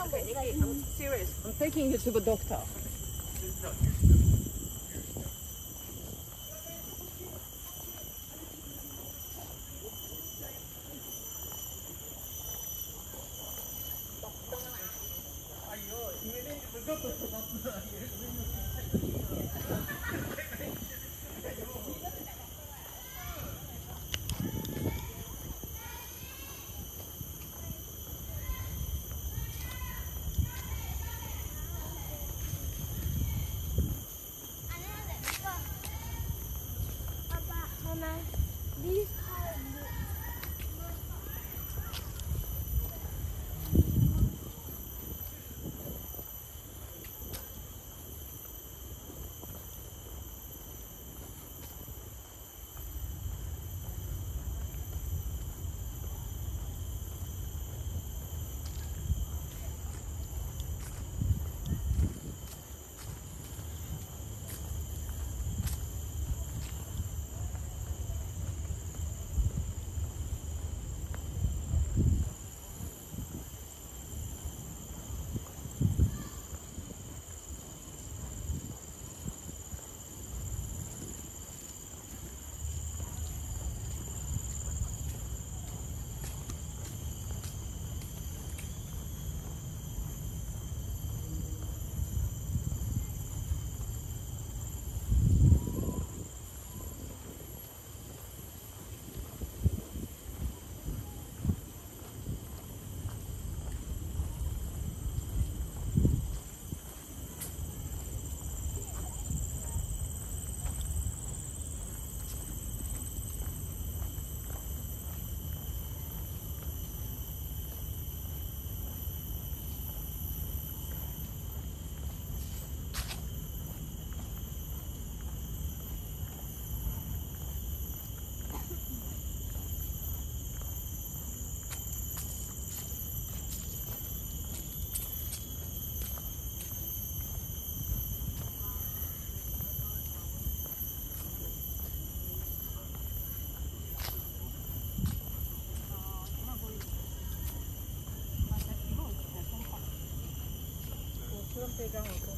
I'm serious. I'm taking you to the doctor. 这张好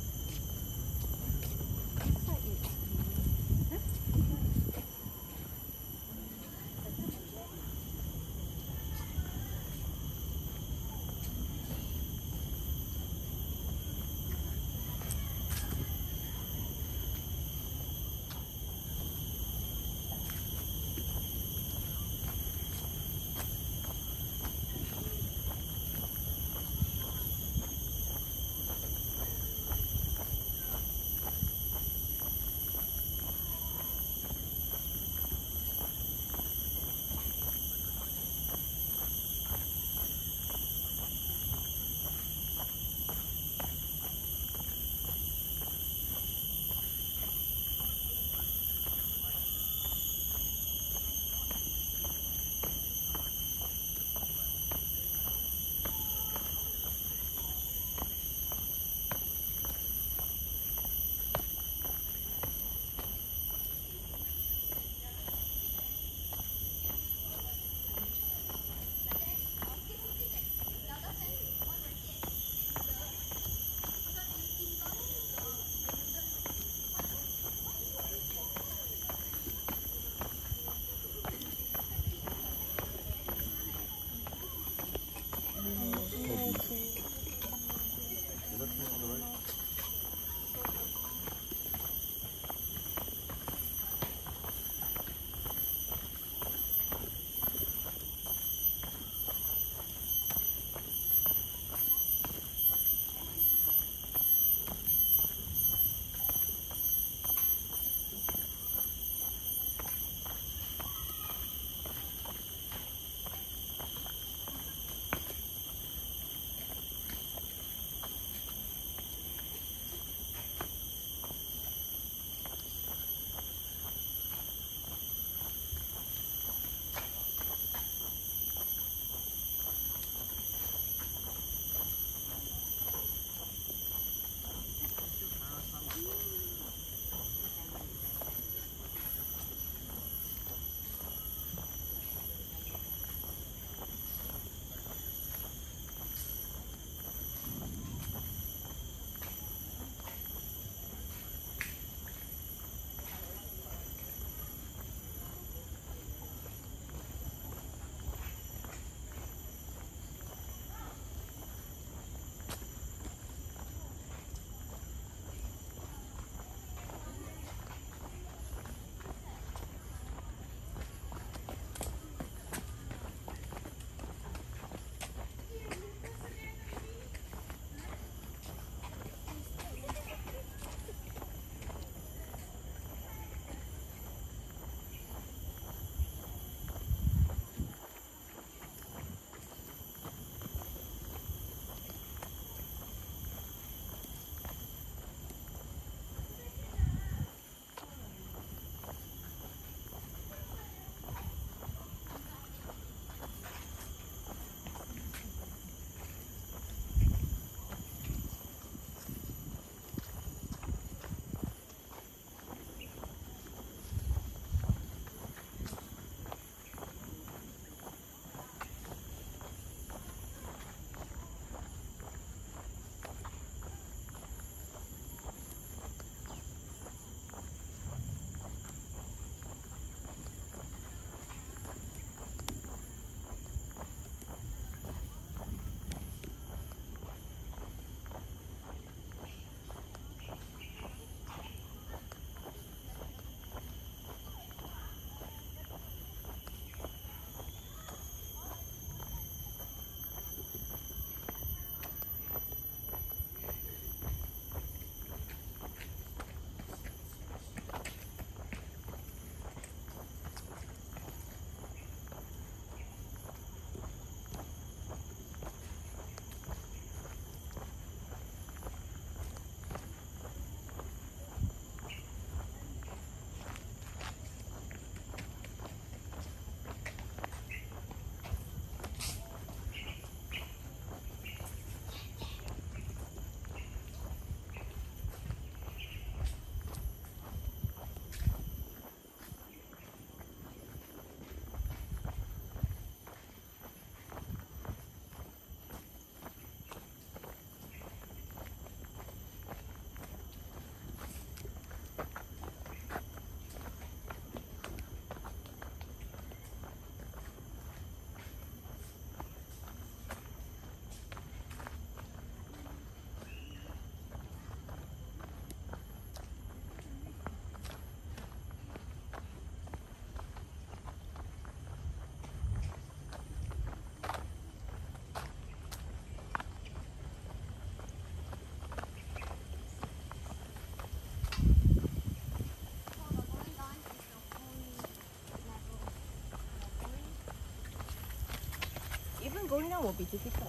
我比这些小